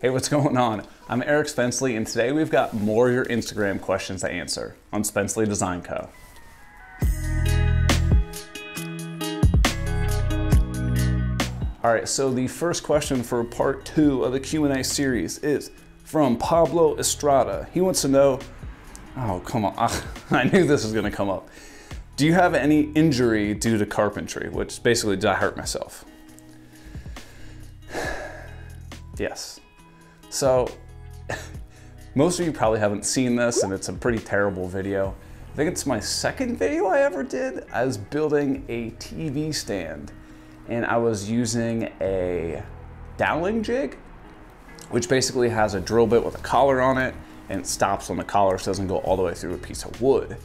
Hey, what's going on? I'm Eric Spencley, and today we've got more of your Instagram questions to answer on Spencley Design Co. All right, so the first question for part two of the Q&A series is from Pablo Estrada. He wants to know, oh, come on, I knew this was gonna come up. Do you have any injury due to carpentry? Which basically, did I hurt myself? yes. So, most of you probably haven't seen this and it's a pretty terrible video. I think it's my second video I ever did. I was building a TV stand and I was using a doweling jig, which basically has a drill bit with a collar on it and it stops on the collar so it doesn't go all the way through a piece of wood.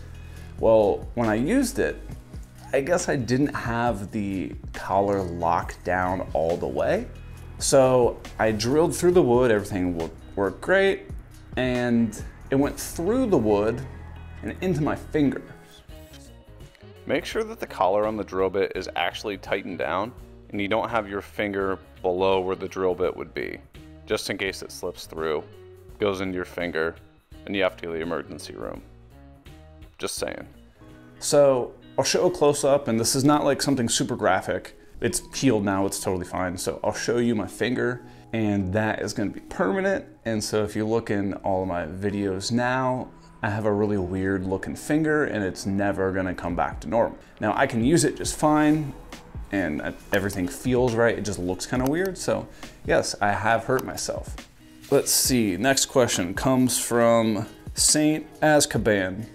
Well, when I used it, I guess I didn't have the collar locked down all the way. So I drilled through the wood, everything worked great, and it went through the wood and into my finger. Make sure that the collar on the drill bit is actually tightened down and you don't have your finger below where the drill bit would be, just in case it slips through, goes into your finger, and you have to go to the emergency room. Just saying. So I'll show a close up, and this is not like something super graphic. It's healed now, it's totally fine. So I'll show you my finger and that is gonna be permanent. And so if you look in all of my videos now, I have a really weird looking finger and it's never gonna come back to normal. Now I can use it just fine and everything feels right. It just looks kind of weird. So yes, I have hurt myself. Let's see, next question comes from Saint Azkaban,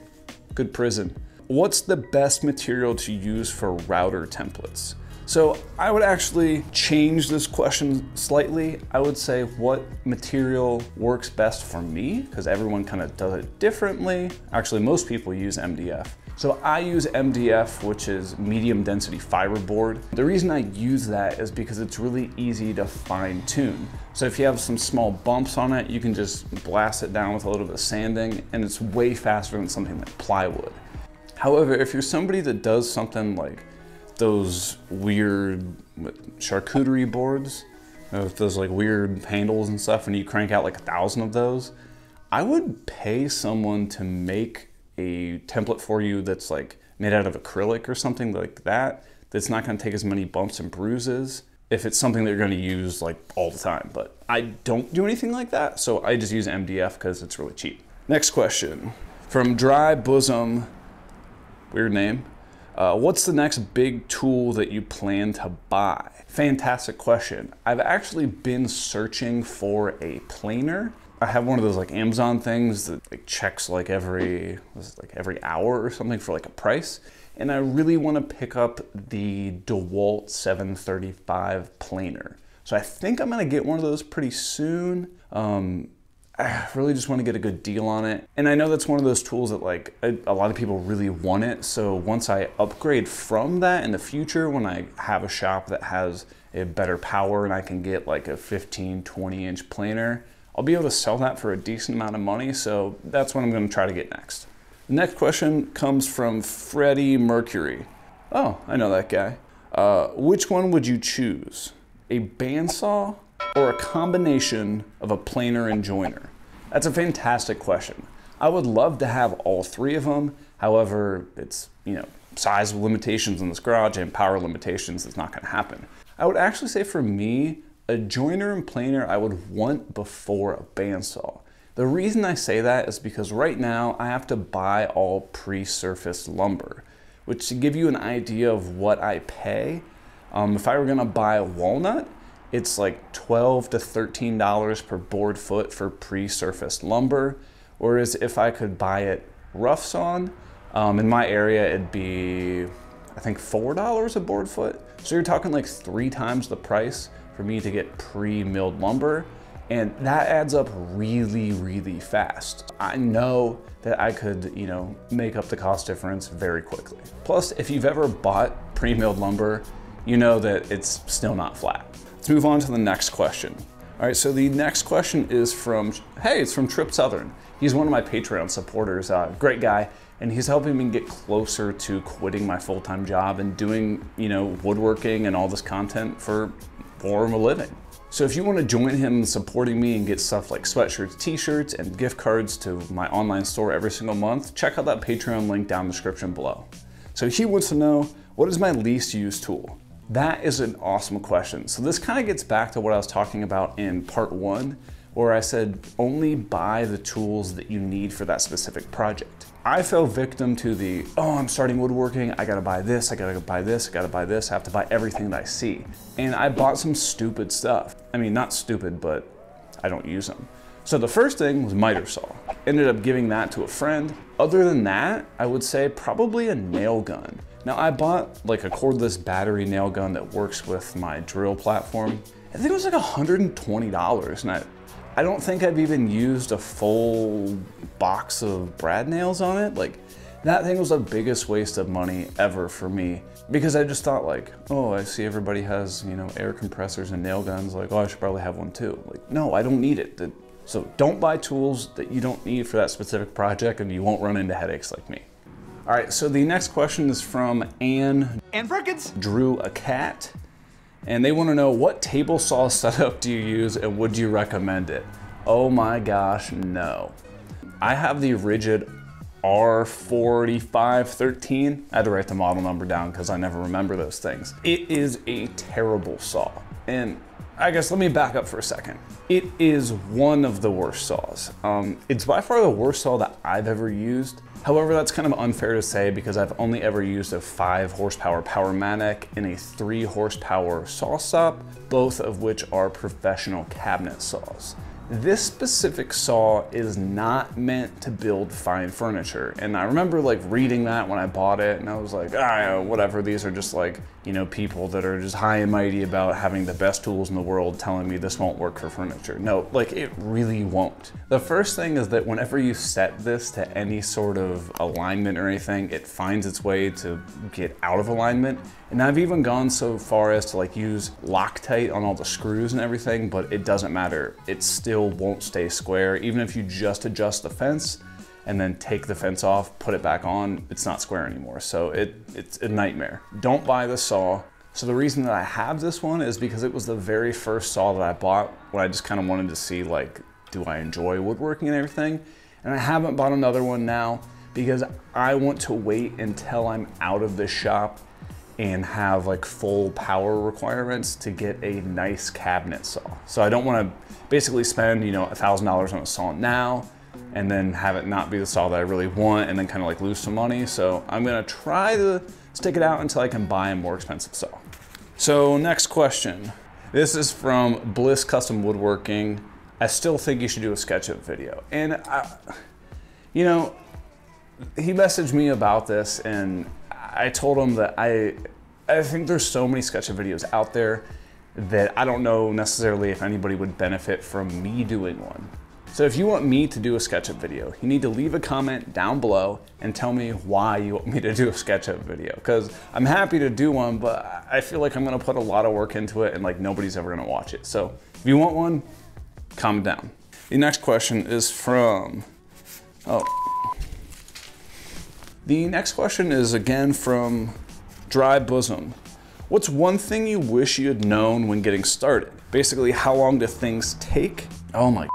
good prison. What's the best material to use for router templates? So I would actually change this question slightly. I would say what material works best for me, because everyone kind of does it differently. Actually, most people use MDF. So I use MDF, which is medium density fiberboard. The reason I use that is because it's really easy to fine tune. So if you have some small bumps on it, you can just blast it down with a little bit of sanding and it's way faster than something like plywood. However, if you're somebody that does something like those weird charcuterie boards with those like weird handles and stuff and you crank out like a thousand of those, I would pay someone to make a template for you that's like made out of acrylic or something like that, that's not gonna take as many bumps and bruises if it's something that you're gonna use like all the time. But I don't do anything like that, so I just use MDF because it's really cheap. Next question from Dry Bosom, weird name. Uh, what's the next big tool that you plan to buy? Fantastic question. I've actually been searching for a planer. I have one of those like Amazon things that like checks like every like every hour or something for like a price. And I really want to pick up the DeWalt 735 planer. So I think I'm gonna get one of those pretty soon. Um, I really just want to get a good deal on it. And I know that's one of those tools that like a, a, lot of people really want it. So once I upgrade from that in the future, when I have a shop that has a better power and I can get like a 15, 20 inch planer, I'll be able to sell that for a decent amount of money. So that's what I'm going to try to get next. The next question comes from Freddie Mercury. Oh, I know that guy. Uh, which one would you choose? A bandsaw or a combination of a planer and jointer? That's a fantastic question. I would love to have all three of them. However, it's, you know, size limitations in this garage and power limitations, it's not gonna happen. I would actually say for me, a jointer and planer I would want before a bandsaw. The reason I say that is because right now I have to buy all pre-surfaced lumber, which to give you an idea of what I pay, um, if I were gonna buy a walnut, it's like 12 to $13 per board foot for pre-surfaced lumber. Whereas if I could buy it rough sawn, um, in my area it'd be, I think $4 a board foot. So you're talking like three times the price for me to get pre-milled lumber. And that adds up really, really fast. I know that I could, you know, make up the cost difference very quickly. Plus, if you've ever bought pre-milled lumber, you know that it's still not flat. Let's move on to the next question. All right, so the next question is from, hey, it's from Trip Southern. He's one of my Patreon supporters, uh, great guy, and he's helping me get closer to quitting my full-time job and doing, you know, woodworking and all this content for, for a living. So if you want to join him in supporting me and get stuff like sweatshirts, t-shirts, and gift cards to my online store every single month, check out that Patreon link down in the description below. So he wants to know, what is my least used tool? That is an awesome question. So this kind of gets back to what I was talking about in part one, where I said only buy the tools that you need for that specific project. I fell victim to the, oh, I'm starting woodworking, I gotta buy this, I gotta buy this, I gotta buy this, I have to buy everything that I see. And I bought some stupid stuff. I mean, not stupid, but I don't use them. So the first thing was miter saw. Ended up giving that to a friend. Other than that, I would say probably a nail gun. Now I bought like a cordless battery nail gun that works with my drill platform. I think it was like $120 and I, I don't think I've even used a full box of brad nails on it. Like that thing was the biggest waste of money ever for me because I just thought like, oh, I see everybody has, you know, air compressors and nail guns. Like, oh, I should probably have one too. Like, no, I don't need it. So don't buy tools that you don't need for that specific project and you won't run into headaches like me. All right, so the next question is from Anne. Ann Perkins. Drew a cat. And they want to know what table saw setup do you use and would you recommend it? Oh my gosh, no. I have the Ridgid R4513. I had to write the model number down because I never remember those things. It is a terrible saw. And I guess let me back up for a second. It is one of the worst saws. Um, it's by far the worst saw that I've ever used. However, that's kind of unfair to say because I've only ever used a five horsepower Powermatic and a three horsepower saw SawStop, both of which are professional cabinet saws. This specific saw is not meant to build fine furniture. And I remember like reading that when I bought it and I was like, ah, whatever, these are just like, you know, people that are just high and mighty about having the best tools in the world telling me this won't work for furniture. No, like it really won't. The first thing is that whenever you set this to any sort of alignment or anything, it finds its way to get out of alignment and I've even gone so far as to like use Loctite on all the screws and everything, but it doesn't matter. It still won't stay square. Even if you just adjust the fence and then take the fence off, put it back on, it's not square anymore. So it, it's a nightmare. Don't buy the saw. So the reason that I have this one is because it was the very first saw that I bought when I just kind of wanted to see like, do I enjoy woodworking and everything? And I haven't bought another one now because I want to wait until I'm out of the shop and have like full power requirements to get a nice cabinet saw. So I don't want to basically spend, you know, a thousand dollars on a saw now and then have it not be the saw that I really want and then kind of like lose some money. So I'm gonna try to stick it out until I can buy a more expensive saw. So next question. This is from Bliss Custom Woodworking. I still think you should do a SketchUp video. And I, you know, he messaged me about this and I told him that I, I think there's so many SketchUp videos out there that I don't know necessarily if anybody would benefit from me doing one. So if you want me to do a SketchUp video, you need to leave a comment down below and tell me why you want me to do a SketchUp video. Because I'm happy to do one, but I feel like I'm gonna put a lot of work into it and like nobody's ever gonna watch it. So if you want one, comment down. The next question is from, oh, the next question is again from Dry Bosom. What's one thing you wish you had known when getting started? Basically, how long do things take? Oh my,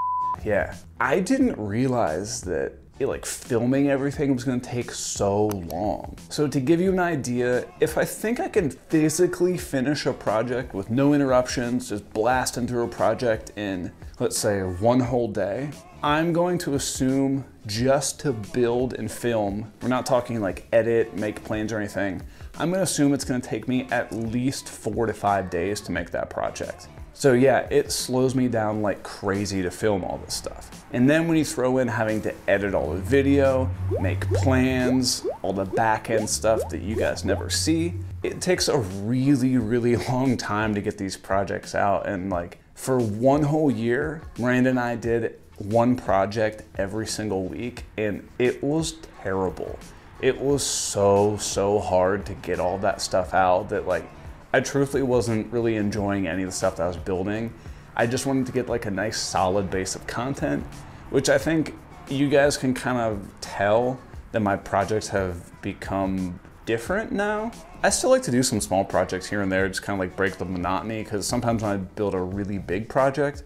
yeah. I didn't realize that it, like filming everything was gonna take so long. So to give you an idea, if I think I can physically finish a project with no interruptions, just blast into a project in, let's say one whole day, I'm going to assume just to build and film, we're not talking like edit, make plans or anything, I'm gonna assume it's gonna take me at least four to five days to make that project. So yeah, it slows me down like crazy to film all this stuff. And then when you throw in having to edit all the video, make plans, all the back end stuff that you guys never see, it takes a really, really long time to get these projects out. And like for one whole year, Miranda and I did one project every single week and it was terrible. It was so, so hard to get all that stuff out that like, I truthfully wasn't really enjoying any of the stuff that I was building. I just wanted to get like a nice solid base of content, which I think you guys can kind of tell that my projects have become different now. I still like to do some small projects here and there, just kind of like break the monotony, because sometimes when I build a really big project,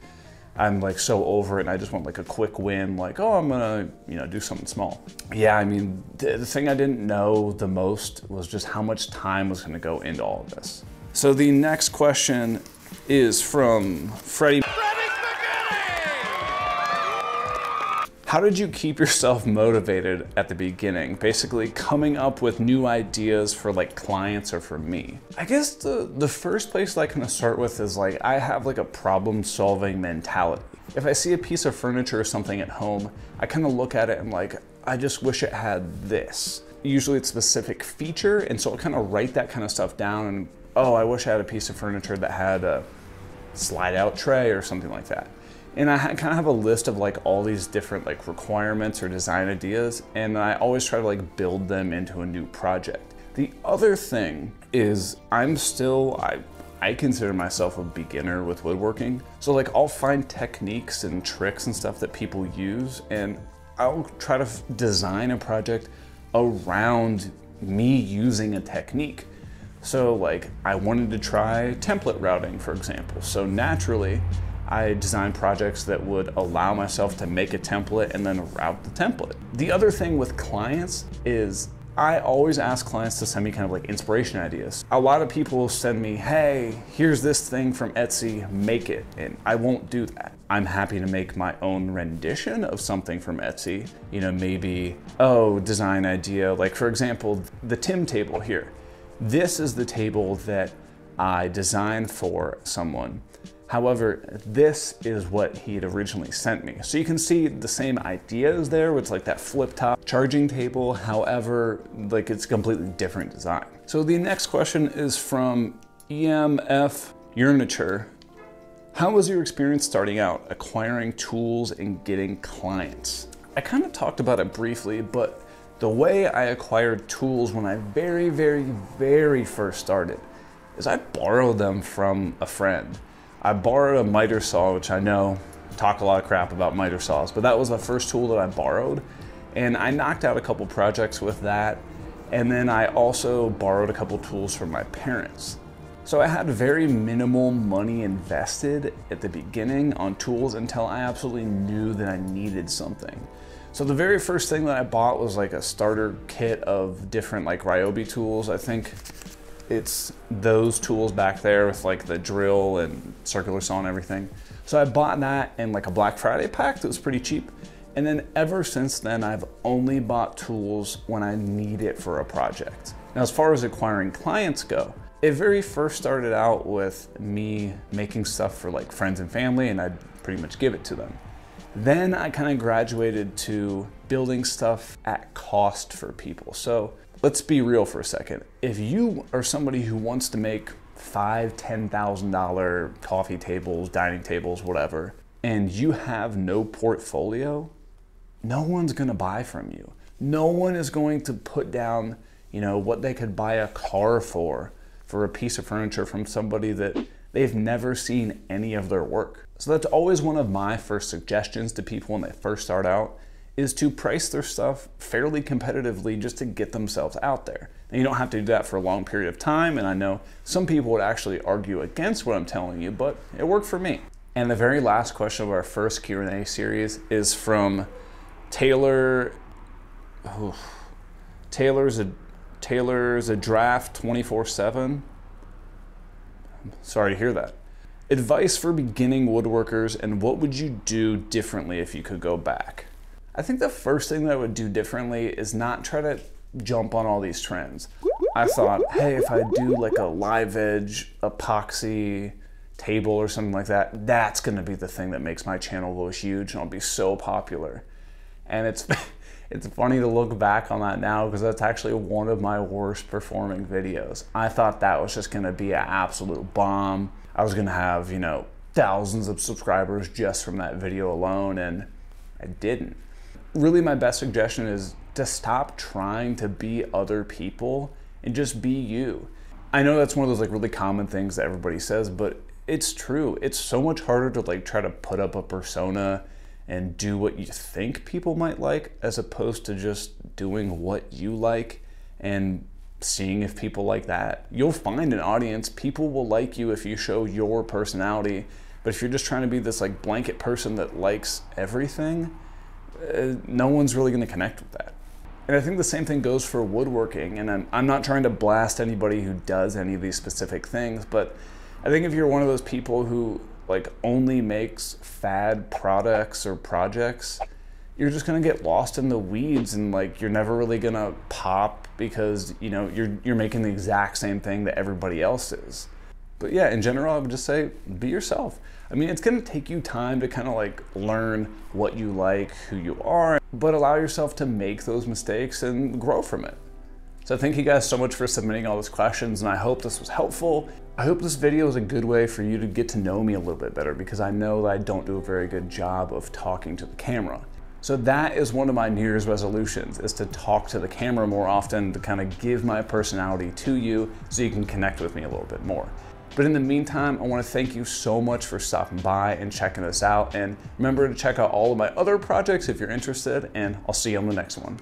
I'm like so over it and I just want like a quick win, like, oh, I'm gonna, you know, do something small. Yeah, I mean, the, the thing I didn't know the most was just how much time was gonna go into all of this. So the next question is from Freddie. How did you keep yourself motivated at the beginning? Basically coming up with new ideas for like clients or for me. I guess the, the first place I kind of start with is like, I have like a problem solving mentality. If I see a piece of furniture or something at home, I kind of look at it and like, I just wish it had this. Usually it's a specific feature. And so I'll kind of write that kind of stuff down and, oh, I wish I had a piece of furniture that had a slide out tray or something like that and I kind of have a list of like all these different like requirements or design ideas and I always try to like build them into a new project. The other thing is I'm still I I consider myself a beginner with woodworking. So like I'll find techniques and tricks and stuff that people use and I'll try to design a project around me using a technique. So like I wanted to try template routing for example. So naturally I design projects that would allow myself to make a template and then route the template. The other thing with clients is I always ask clients to send me kind of like inspiration ideas. A lot of people send me, hey, here's this thing from Etsy, make it. And I won't do that. I'm happy to make my own rendition of something from Etsy. You know, maybe, oh, design idea. Like for example, the Tim table here. This is the table that I designed for someone However, this is what he had originally sent me. So you can see the same ideas there with like that flip top charging table. However, like it's a completely different design. So the next question is from EMF Urniture. How was your experience starting out, acquiring tools and getting clients? I kind of talked about it briefly, but the way I acquired tools when I very, very, very first started is I borrowed them from a friend. I borrowed a miter saw, which I know talk a lot of crap about miter saws, but that was the first tool that I borrowed. And I knocked out a couple projects with that. And then I also borrowed a couple tools from my parents. So I had very minimal money invested at the beginning on tools until I absolutely knew that I needed something. So the very first thing that I bought was like a starter kit of different like Ryobi tools. I think it's those tools back there with like the drill and circular saw and everything. So I bought that in like a Black Friday pack that was pretty cheap. And then ever since then, I've only bought tools when I need it for a project. Now, as far as acquiring clients go, it very first started out with me making stuff for like friends and family and I'd pretty much give it to them. Then I kind of graduated to building stuff at cost for people. So let's be real for a second. If you are somebody who wants to make five, ten thousand dollar coffee tables, dining tables, whatever, and you have no portfolio, no one's gonna buy from you. No one is going to put down, you know, what they could buy a car for, for a piece of furniture from somebody that they've never seen any of their work. So that's always one of my first suggestions to people when they first start out is to price their stuff fairly competitively just to get themselves out there. And you don't have to do that for a long period of time, and I know some people would actually argue against what I'm telling you, but it worked for me. And the very last question of our first Q&A series is from Taylor Taylor's a Taylor's a draft 24/7. Sorry to hear that. Advice for beginning woodworkers and what would you do differently if you could go back? I think the first thing that I would do differently is not try to jump on all these trends. I thought, hey, if I do like a live edge epoxy table or something like that, that's gonna be the thing that makes my channel go huge and I'll be so popular. And it's it's funny to look back on that now because that's actually one of my worst performing videos. I thought that was just gonna be an absolute bomb. I was gonna have, you know, thousands of subscribers just from that video alone and I didn't really my best suggestion is to stop trying to be other people and just be you. I know that's one of those like really common things that everybody says, but it's true. It's so much harder to like try to put up a persona and do what you think people might like as opposed to just doing what you like and seeing if people like that. You'll find an audience. People will like you if you show your personality. But if you're just trying to be this like blanket person that likes everything, uh, no one's really going to connect with that. And I think the same thing goes for woodworking. And I'm, I'm not trying to blast anybody who does any of these specific things, but I think if you're one of those people who like only makes fad products or projects, you're just gonna get lost in the weeds and like you're never really gonna pop because you know you're you're making the exact same thing that everybody else is. But yeah, in general, I would just say be yourself. I mean, it's gonna take you time to kind of like learn what you like, who you are, but allow yourself to make those mistakes and grow from it. So thank you guys so much for submitting all those questions and I hope this was helpful. I hope this video is a good way for you to get to know me a little bit better because I know that I don't do a very good job of talking to the camera. So that is one of my New Year's resolutions is to talk to the camera more often to kind of give my personality to you so you can connect with me a little bit more. But in the meantime, I want to thank you so much for stopping by and checking this out. And remember to check out all of my other projects if you're interested, and I'll see you on the next one.